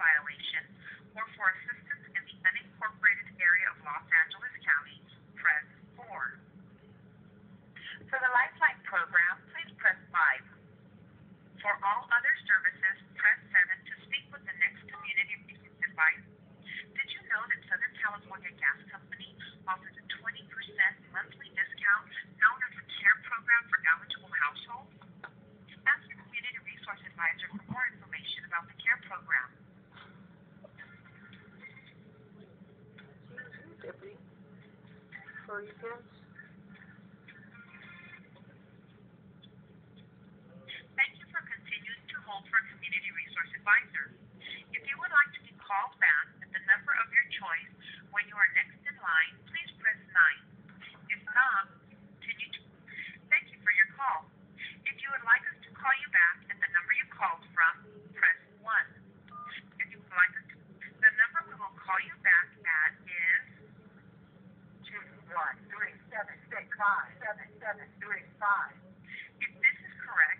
violation or for assistance in the unincorporated area of Los Angeles County, press 4. For the Lifeline program, please press 5. For all other services, press 7 to speak with the next community advisor. Did you know that Southern California Gas Company for events, one three seven six five seven seven three five. If this is correct.